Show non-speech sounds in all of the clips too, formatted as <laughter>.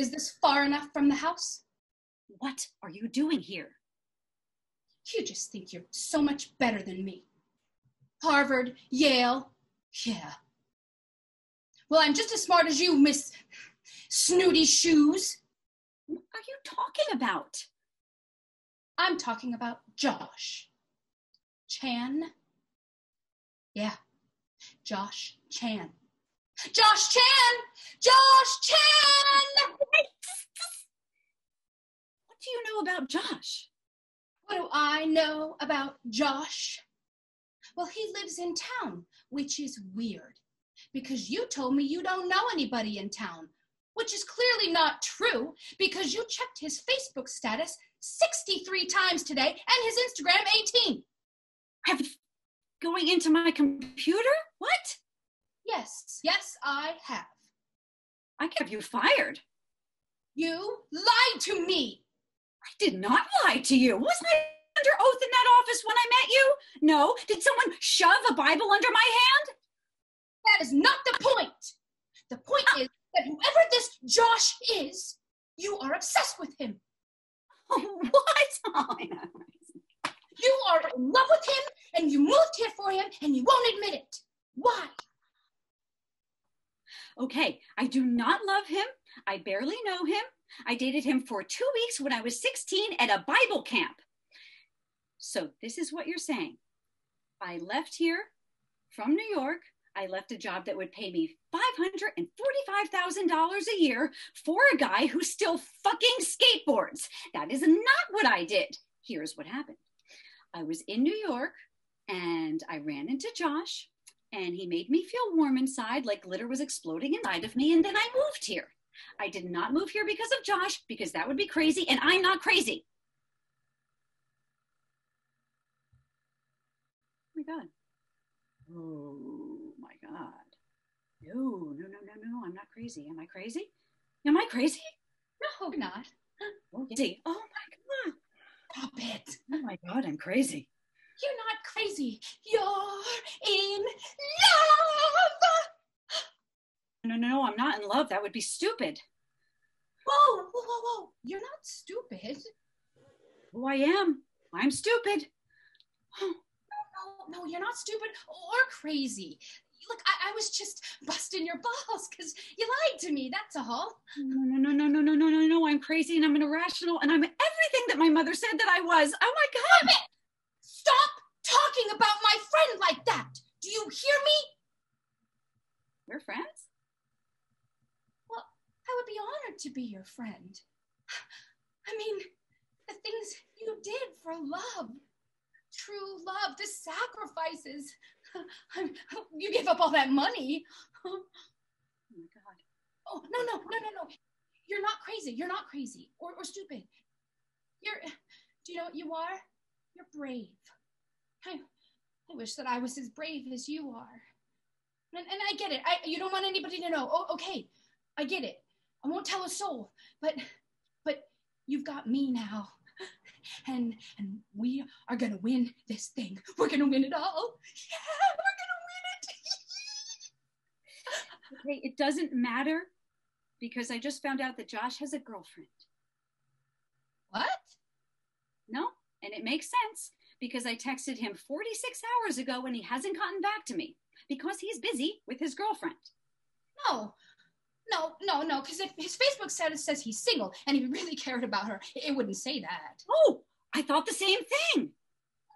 Is this far enough from the house? What are you doing here? You just think you're so much better than me. Harvard, Yale, yeah. Well, I'm just as smart as you, Miss Snooty Shoes. What are you talking about? I'm talking about Josh. Chan. Yeah, Josh Chan. Josh Chan! Josh Chan! What do you know about Josh? What do I know about Josh? Well, he lives in town, which is weird because you told me you don't know anybody in town, which is clearly not true because you checked his Facebook status 63 times today and his Instagram 18. Have going into my computer? What? Yes, yes, I have. I have you fired. You lied to me. I did not lie to you. Wasn't I under oath in that office when I met you? No. Did someone shove a Bible under my hand? That is not the point. The point is that whoever this Josh is, you are obsessed with him. <laughs> what? <laughs> Oh, you are in love with him and you moved here for him and you won't admit it. Why? Okay, I do not love him. I barely know him. I dated him for two weeks when I was 16 at a Bible camp. So, this is what you're saying. I left here from New York. I left a job that would pay me $545,000 a year for a guy who still fucking skateboards. That is not what I did. Here's what happened I was in New York and I ran into Josh and he made me feel warm inside, like glitter was exploding inside of me. And then I moved here. I did not move here because of Josh, because that would be crazy, and I'm not crazy. Oh my God. Oh my God. No, no, no, no, no. I'm not crazy. Am I crazy? Am I crazy? No, not. Oh, see. Oh my God. Stop it. Oh my God, I'm crazy. You're not crazy. You're in love. No, no, no, I'm not in love. That would be stupid. Whoa, whoa, whoa, whoa. You're not stupid. Oh, I am. I'm stupid. <gasps> no, no, no, you're not stupid or crazy. Look, I, I was just busting your balls because you lied to me. That's all. No, no, no, no, no, no, no, no. I'm crazy and I'm an irrational and I'm everything that my mother said that I was. Oh my God. Stop talking about my friend like that. Do you hear me? We're friends? Well, I would be honored to be your friend. I mean, the things you did for love, true love, the sacrifices. you gave up all that money. Oh my God. Oh, no, no, no, no, no. You're not crazy. You're not crazy or, or stupid. You're, do you know what you are? You're brave. I, I wish that I was as brave as you are. And, and I get it. I, you don't want anybody to know. Oh, okay. I get it. I won't tell a soul. But, but you've got me now. And, and we are going to win this thing. We're going to win it all. Yeah, we're going to win it. <laughs> okay, it doesn't matter because I just found out that Josh has a girlfriend. What? No, and it makes sense because I texted him 46 hours ago and he hasn't gotten back to me because he's busy with his girlfriend. No, no, no, no, because if his Facebook status says he's single and he really cared about her, it wouldn't say that. Oh, I thought the same thing.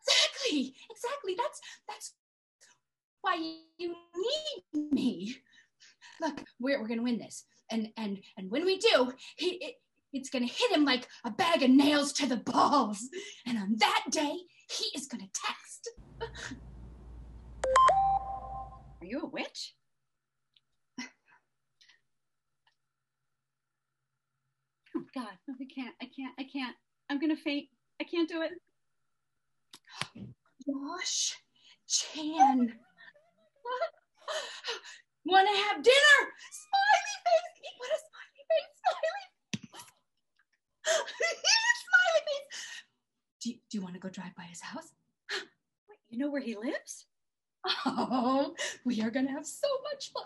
Exactly, exactly. That's that's why you need me. Look, we're, we're gonna win this, and and and when we do, he it, it's gonna hit him like a bag of nails to the balls, and on that day, he is gonna text. <laughs> Are you a witch? Oh God, no, I can't, I can't, I can't. I'm gonna faint. I can't do it. <gasps> Josh Chan. <gasps> Want to have dinner? Smiley face. What a smiley face. Smiley. smiley face. Do you, do you want to go drive by his house? Wait, you know where he lives? <laughs> Oh, we are going to have so much fun.